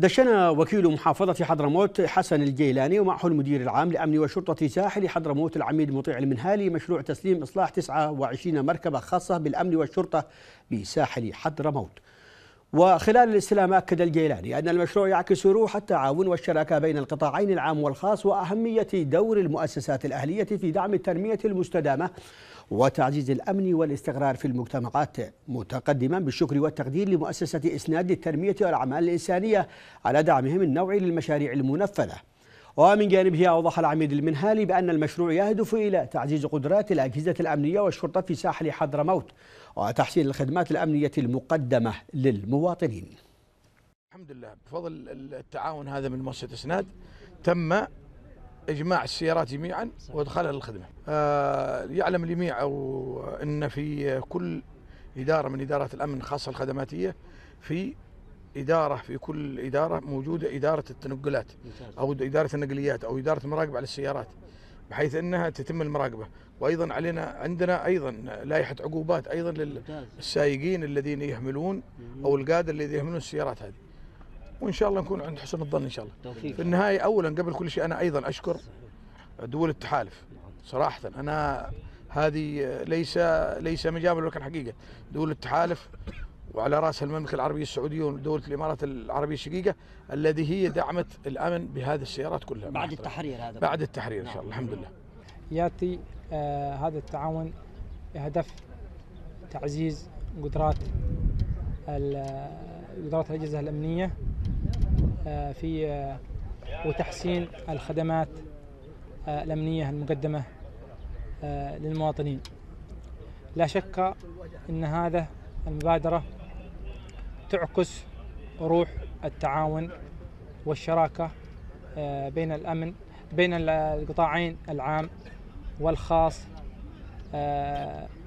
دشن وكيل محافظة حضرموت حسن الجيلاني ومعه المدير العام لأمن وشرطة ساحل حضرموت العميد مطيع المنهالي مشروع تسليم إصلاح 29 مركبة خاصة بالأمن والشرطة بساحل حضرموت. وخلال الاستلام أكد الجيلاني أن المشروع يعكس روح التعاون والشراكة بين القطاعين العام والخاص وأهمية دور المؤسسات الأهلية في دعم التنمية المستدامة وتعزيز الأمن والاستقرار في المجتمعات متقدما بالشكر والتقدير لمؤسسة إسناد للتنمية والأعمال الإنسانية على دعمهم النوعي للمشاريع المنفذة. ومن جانبه أوضح العميد المنهالي بأن المشروع يهدف إلى تعزيز قدرات الأجهزة الأمنية والشرطة في ساحل حضرموت وتحسين الخدمات الأمنية المقدمة للمواطنين الحمد لله بفضل التعاون هذا من مؤسسة إسناد تم إجماع السيارات جميعا وإدخالها للخدمة. آه يعلم الجميع أو إن في كل إدارة من إدارات الأمن خاصه الخدماتية في إدارة في كل إدارة موجودة إدارة التنقلات أو إدارة النقليات أو إدارة المراقبه على السيارات بحيث إنها تتم المراقبة. وأيضا علينا عندنا أيضا لائحة عقوبات أيضا للسائقين الذين يحملون أو القادة الذين يحملون السيارات هذه. وإن شاء الله نكون عند حسن الظن إن شاء الله. في النهاية اولا قبل كل شيء أنا أيضا أشكر دول التحالف. صراحة أنا هذه ليس ليس مجامل ولكن حقيقة. دول التحالف وعلى رأس المملكة العربية السعودية ودولة الإمارات العربية الشقيقة الذي هي دعمت الأمن بهذه السيارات كلها. بعد التحرير هذا. بعد التحرير إن شاء الله. الحمد لله. ياتي آه هذا التعاون بهدف تعزيز قدرات قدرات الأجهزة الأمنية آه، في آه، وتحسين الخدمات آه، الأمنية المقدمة للمواطنين. لا شك أن هذا المبادرة تعكس روح التعاون والشراكة بين الأمن بين القطاعين العام والخاص.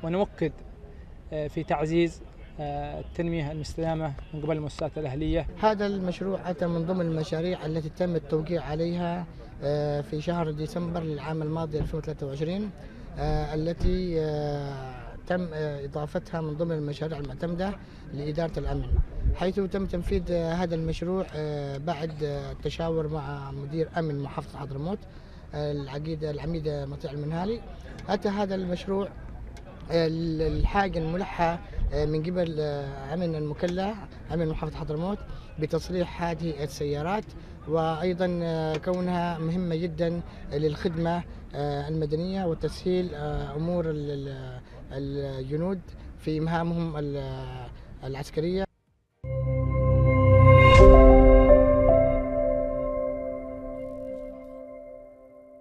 ونؤكد في تعزيز التنمية المستدامة من قبل المؤسسات الأهلية. هذا المشروع أتى من ضمن المشاريع التي تم التوقيع عليها آه، في شهر ديسمبر للعام الماضي 2023 آه، التي آه، تم إضافتها من ضمن المشاريع المعتمدة لإدارة الأمن حيث تم تنفيذ هذا المشروع بعد التشاور مع مدير أمن محافظة حضرموت العقيد العميد مطيع المنهالي. أتى هذا المشروع الحاجة الملحة من قبل آه، أمن المكلح أمن محافظة حضرموت بتصليح هذه السيارات وأيضا آه، كونها مهمة جدا للخدمة المدنية وتسهيل أمور الجنود في مهامهم العسكرية.